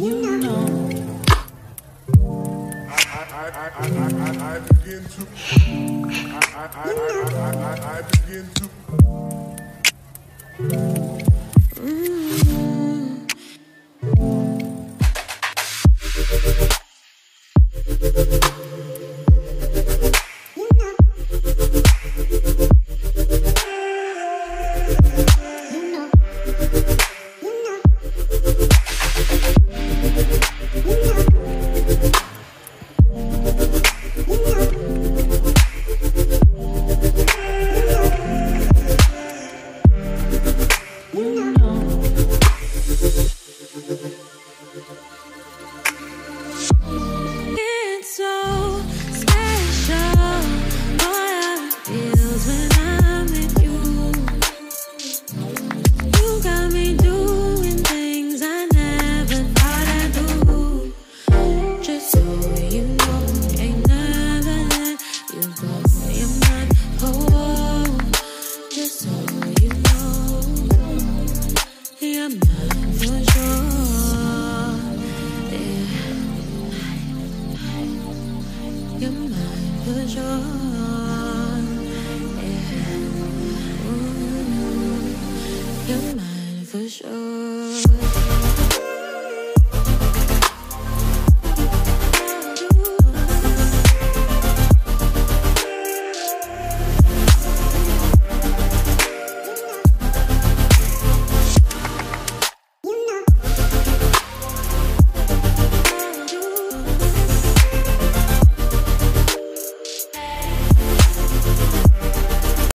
You know. I, I, I, I I begin to. I, I, I, I, I, I begin to. Mm -hmm. for sure.